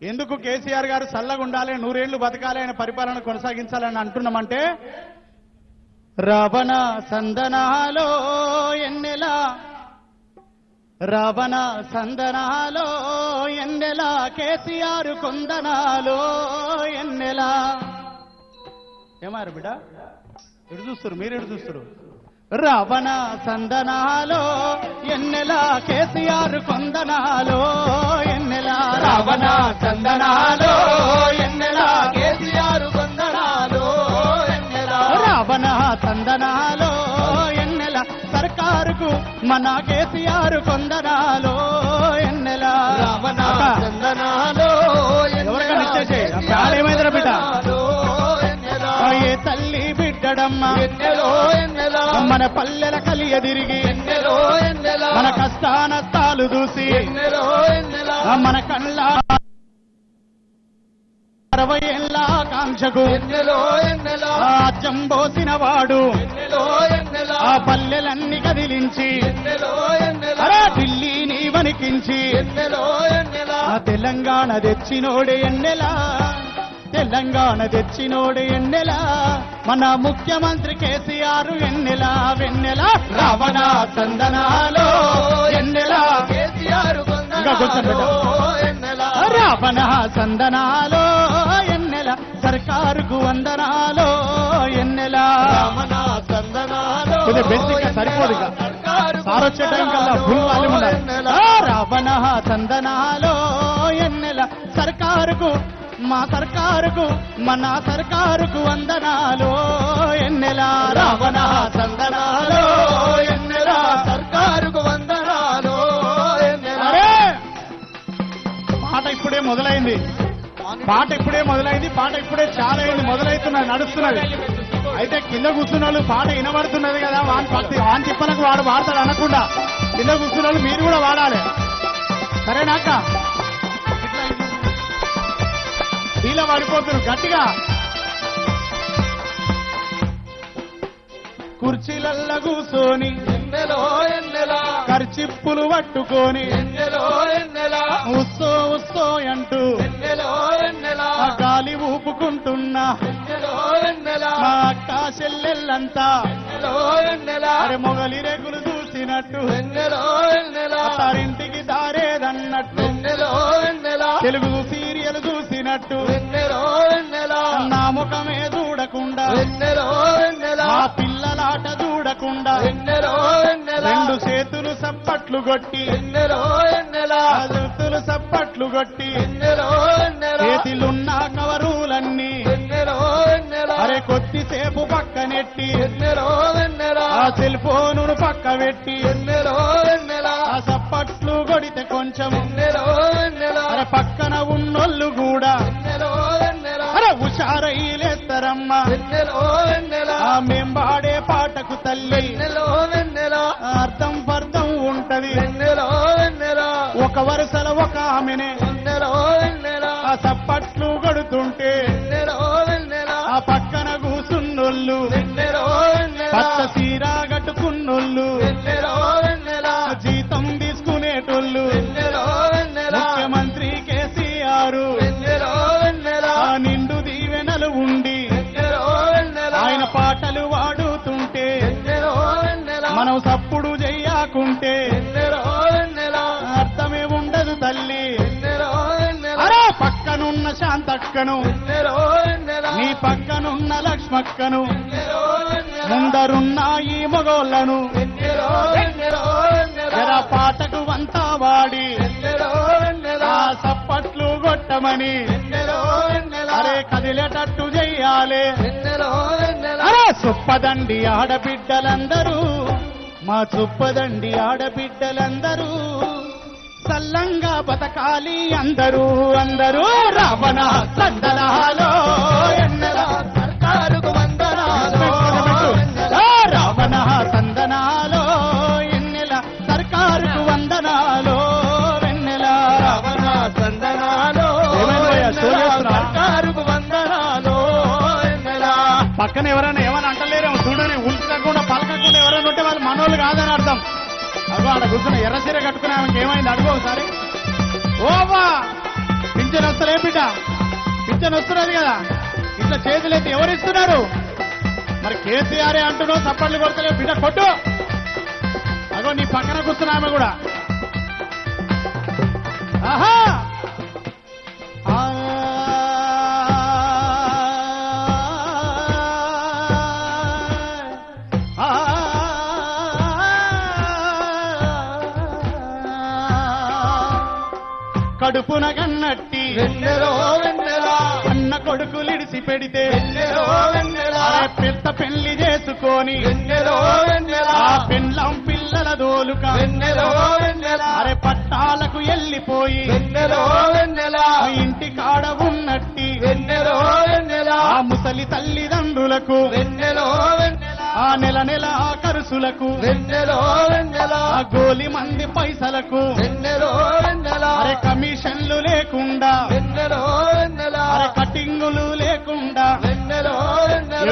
ఎందుకు కేసీఆర్ గారు చల్లగా ఉండాలి నూరేళ్ళు బతకాలి ఆయన పరిపాలన కొనసాగించాలని అంటున్నామంటే రవణ సందనాలో ఎన్నెలా రవణ సందనాలో ఎన్నెలా కేసీఆర్ కొందనాలో ఎన్నెలా. ఏమారు బిడ్డ? ఎడు చూస్తారు? మీరు ఎడు చూస్తారు? రవణ సందనాలో ఎన్నెలా కేసీఆర్ కొందనాలో ఎన్నెలా రావణ సందనాలో ఎన్నెలా కేసీఆర్ ఎన్నెలా రావణ సందనాలో ఎన్నెల సర్కారుకు మన కేసీఆర్ కొందనాలో ఎన్నెలా రావణ ఎవరికైనా ఏమైందిరా బిడ్డ ఏ తల్లి బిడ్డడమ్మా. మన పల్లెల కలియ తిరిగి మన కష్టానష్టాలు చూసి మన కళ్ళ అరవై ఏళ్ళ కాంక్షకు వాడు ఆ పల్లెలన్నీ కదిలించి అరే ఢిల్లీని వణికించి ఆ తెలంగాణ తెచ్చినోడే ఎన్నెలా? తెలంగాణ తెచ్చినోడే ఎన్నెలా? మన ముఖ్యమంత్రి కేసీఆర్ ఎన్నెలా వెన్నెలా రావణ సందనాలో ఎన్నెలా పెట్టు. రావణ సందనాలో ఎన్నెల? సర్కారుకు వందనాలో ఎన్నెల? గా సరిపోదు టైం కల్లా ఉండాలి. రావణ సందనాలో ఎన్నెల? సర్కారుకు మా సర్కారుకు మన సర్కారుకు వందనాలో. ఎన్నెల రావణ సందనాలో. ఎన్నెల సర్కారుకు వందనాలో. పాట ఇప్పుడే మొదలైంది. పాట ఇప్పుడే మొదలైంది. పాట ఇప్పుడే చాలా అయింది మొదలవుతున్నది నడుస్తున్నది. అయితే కింద కూర్చున్న పాట వినబడుతున్నది కదా వాన్ పత్తి వాన్ తిప్పలకు వాడు వాడతాడు అనకుండా. కింద కూర్చున్న వాళ్ళు మీరు కూడా వాడాలి. సరేనాక ఇలా పడిపోతున్నారు గట్టిగా. కుర్చీలల్ల కూసోని కర్చిప్పులు పట్టుకొని ఉస్సో ఉస్సో అంటూ గాలి ఊపుకుంటున్నా. మా అక్క చెల్లెళ్ళంతా. అరే మొగలి రేకులు చూసినట్టు. అత్తారింటికి దారేదన్నట్టు. తెలుగు సీరియల్ చూసినట్టు. నా ముఖమే చూడకుండా. మా పిల్లలాట చూడకుండా. రెండు చేతులు సప్పట్లు కొట్టి. ఆ చేతులు సప్పట్లు కొట్టి. చేతిలున్న కవరులన్నీ అరే కొద్దిసేపు పక్కనెట్టి. ఆ సెల్ ఫోను పక్క పెట్టి ఆ సప్పట్లు కొడితే కొంచెం అరే హుషారయ్యలేస్తారమ్మా ఆ మేం పాడే పాటకు తల్లి మనం సప్పుడు చెయ్యకుంటే అర్థమే ఉండదు తల్లి. అరే పక్కనున్న శాంతక్కను. నీ పక్కనున్న లక్ష్మక్కను. ముందరున్న ఈ మగోళ్ళను. జర పాటకు వంతా వాడి. ఆ సప్పట్లు కొట్టమని అరే కదిలేటట్టు చెయ్యాలి అరే సుప్పదండి ఆడబిడ్డలందరూ. మా చుప్పదండి ఆడబిడ్డలందరూ సల్లంగా బతకాలి అందరూ అందరూ రావణ సందనాలో ఎన్నెల సర్కారుకు వందనాలో రావణ సందనాలో ఎన్నెల సర్కారుకు వందనాలో వెన్నెల రావణ సందనాలో సర్కారుకు వందనాలో పక్కన ఎవరైనా ఏమైనా అర్థం. అగో ఆడ కూర్చున్న ఎర్ర చీర కట్టుకునే ఆమెకి ఏమైంది? అడుగు ఒకసారి. ఓవా పింఛన్ వస్తలే బిడ్డ. పింఛన్ వస్తున్నది కదా. ఇట్లా చేతులైతే ఎవరు ఇస్తున్నారు? మరి కేసీఆర్ అంటున్నావు చప్పట్లు కొడతలే బిడ్డ కొట్టు. అగో నీ పక్కన కూర్చున్న ఆమె కూడా. ఆహా! కడుపున కన్నట్టి. అన్న కొడుకులిడిసి పెడితే. పెద్ద పెళ్ళి చేసుకొని. ఆ పెళ్ళం పిల్లల దోలుక. అరే పట్టాలకు వెళ్ళిపోయి ఇంటి కాడ ఉన్నట్టి. ఆ ముసలి తల్లిదండ్రులకు. వెన్నెలా ఆ నెల నెల ఆ ఖర్చులకు ఆ గోలి మంది పైసలకు. అరే కమిషన్లు లేకుండా. అరే కటింగులు లేకుండా.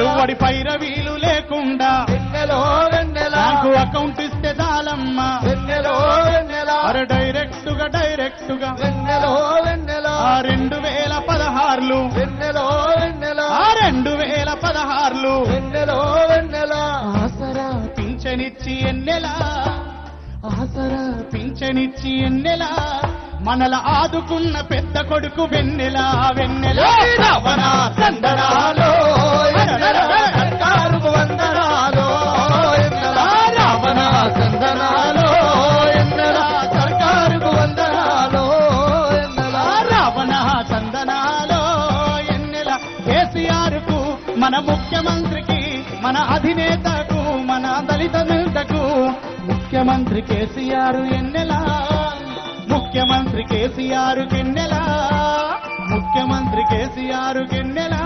ఎవడి పైరవీలు లేకుండా. బ్యాంకు అకౌంట్ ఇస్తే వెన్నెలా అరే డైరెక్ట్గా డైరెక్ట్గా ఆ రెండు వేల పదహారులు. రెండు వేల పదహారులు. వెన్నెలో వెన్నెలా? ఆసరా పింఛనిచ్చి ఎన్నెలా? ఆసరా పింఛనిచ్చి ఎన్నెలా? మనల ఆదుకున్న పెద్ద కొడుకు వెన్నెలా వెన్నెలా? ముఖ్యమంత్రి కేసీఆర్ ఎన్నెలా? ముఖ్యమంత్రి కేసీఆర్ కెన్నెలా? ముఖ్యమంత్రి కేసీఆర్ కెన్నెలా?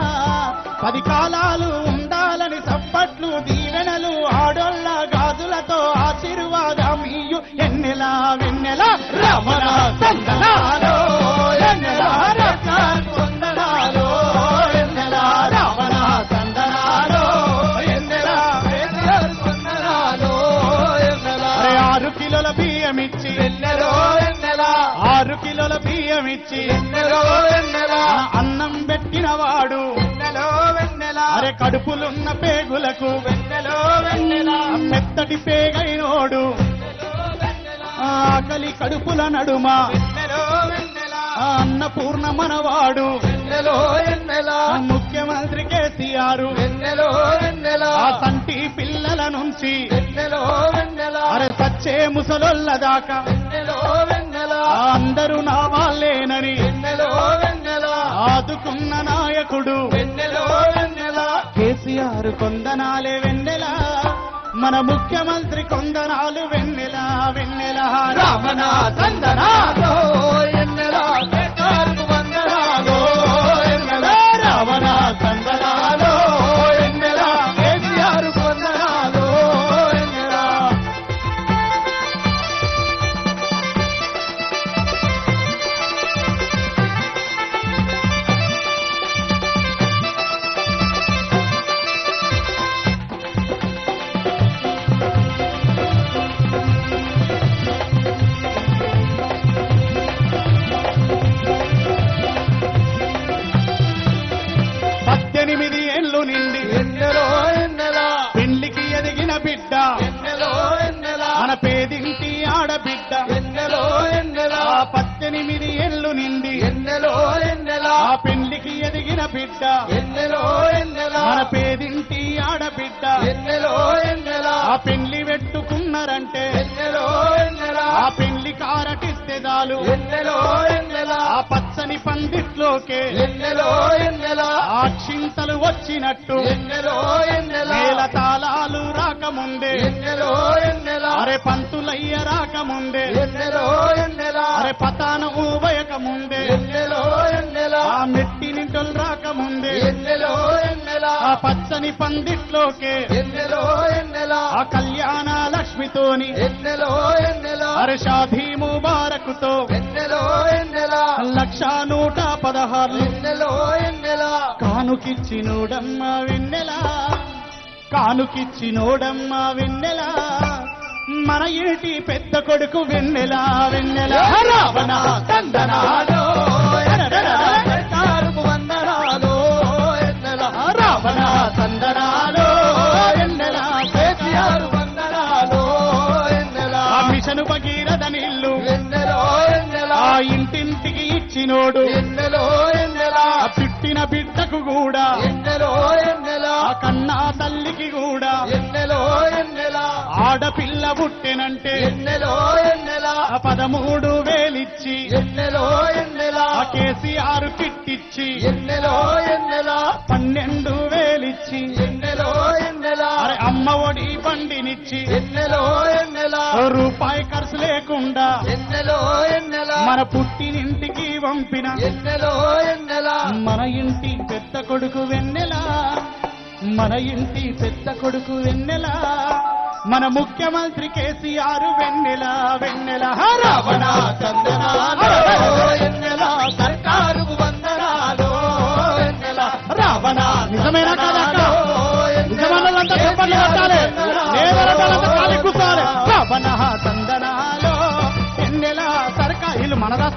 పది కాలాలు కిలోల బియ్యం ఇచ్చి ఎన్నెలో ఎన్నెలా ఆరు కిలోల బియ్యం ఇచ్చి ఎన్నెలో అన్నం పెట్టిన వాడు. వెన్నెలో వెన్నెలా. అరే కడుపులున్న పేగులకు. వెన్నెలో వెన్నెలా. ఆ మెత్తటి పేగైనోడు. ఆకలి కడుపుల నడుమ. వెన్నెలో వెన్నెలా. అన్నపూర్ణ మనవాడు వెన్నెలో ముఖ్యమంత్రి కేసీఆర్. వెన్నెలో వెన్నెలా. ఆ సంటి పిల్లల నుంచి. వెన్నెలో వెన్నెలా. అరే సచ్చే ముసలొల్ల దాకా అందరూ నా వాళ్ళేనని ఆదుకున్న నాయకుడు. కేసీఆర్ కొందనాలే వెన్నెలా. మన ముఖ్యమంత్రి కొందనాలు వెన్నెలా వెన్నెలా. రామణ వందనాలు పద్దెనిమిది ఏళ్ళు నిండి ఎన్నెలో ఎన్నెలా? ఆ పెళ్ళికి ఎదిగిన బిడ్డ. ఎన్నెలో ఎన్నెలా? మన పేదింటి ఆడబిడ్డ. ఎన్నెలో ఎన్నెలా? ఆ పెళ్ళి పెట్టుకున్నారంటే ఎన్నెలో ఎన్నెలా? ఆ పెళ్ళి కారటిస్తే చాలు. ఎన్నెలో ఎన్నెలా? ఆ పచ్చని పందిట్లోకే ఎన్నెలో ఎన్నెలా? ఆ క్షింతలు వచ్చినట్టు ఎన్నెలో ఎన్నెలా? నేల తాళాలు రాకముందే ఎన్నెలా అరే పంతులయ్య రాకముందే. ఎన్నెలో ఎన్నెలా? అరే పతానం ఊబయకముందే. ఎన్నెలో ఎన్నెలా? ఆ మెట్టి నింటలు రాకముందే. ఎన్నెలో ఎన్నెలా? ఆ పచ్చని పందిట్లోకే. ఎన్నెలో ఎన్నెలా? ఆ కళ్యాణ లక్ష్మితోని. ఎన్నెలో ఎన్నెలా? అరే షాధీ ముబారకుతో. ఎన్నెలో ఎన్నెలా? లక్ష నూట పదహారు ఎన్నెలో ఎన్నెలా? కానుకిచ్చినోడమ్మ వెన్నెలా? కానుకిచ్చినోడమ్మ వెన్నెలా? మన ఇంటి పెద్ద కొడుకు వెన్నెలా వెన్నెలా? రావణ తందనాలో వందనాలు రావణ ఎన్నెల కేసీఆర్ వందనాలు ఎన్నెల? మిషను భగీరథ నీళ్ళు ఎన్నెలో ఎన్నెల? ఆ ఇంటింటికి ఇచ్చినోడు ఎన్నెలో పుట్టిన బిడ్డకు కూడా. ఎన్నెలో ఎన్నెల? కన్నా తల్లికి కూడా. ఎన్నెలో ఎన్నెల? ఆడపిల్ల పుట్టెనంటే ఎన్నెలో ఎన్నెల? పదమూడు వేలిచ్చి ఎన్నెలో ఎన్నెల? కేసీఆర్ కిట్టిచ్చి ఎన్నెలో ఎన్నెల? పన్నెండు వేలిచ్చి ఎన్నెలో ఎన్నెల? అరే అమ్మ ఒడి బండినిచ్చి ఎన్నెలో ఎన్నెల? రూపాయి ఖర్చు లేకుండా ఎన్నెలో ఎన్నెల? మన పుట్టినింటికి పంపిన ఎన్నెలో ఎన్నెల? మన ఇంటి పెద్ద కొడుకు వెన్నెలా మన ఇంటి పెద్ద కొడుకు వెన్నెలా మన ముఖ్యమంత్రి కేసీఆర్ వెన్నెల వెన్నెల. రావణ చందనాలు ఎన్నెల?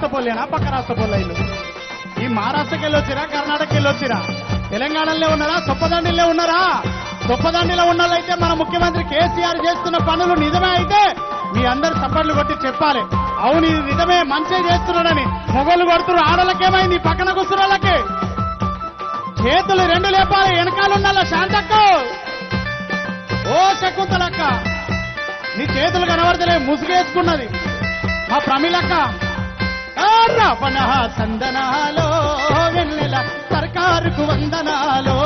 రాష్ట్ర పోలేనా పక్క రాష్ట్ర పోలే ఈ మహారాష్ట్రకి వెళ్ళొచ్చిరా కర్ణాటకకి వెళ్ళొచ్చిరా తెలంగాణలో ఉన్నారా? సొప్పదండిలో ఉన్నారా? సొప్పదండిలో ఉన్న వాళ్ళైతే మన ముఖ్యమంత్రి కేసీఆర్ చేస్తున్న పనులు నిజమే అయితే మీ అందరు చప్పట్లు కొట్టి చెప్పాలి. అవును ఇది నిజమే మంచిగా చేస్తున్నాడని. మొగలు కొడుతున్నారు ఆడలకేమైంది పక్కన కూర్చున్నోళ్ళకి. చేతులు రెండు లేపాలి వెనకాలన్న శాంతక్క? ఓ శకుంతలక్క నీ చేతులు కనబడతలే ముసుగేసుకున్నది. మా ప్రమిలక్క రవణ సందనాలో వెన్నెల సర్కారుకు వందనాలో.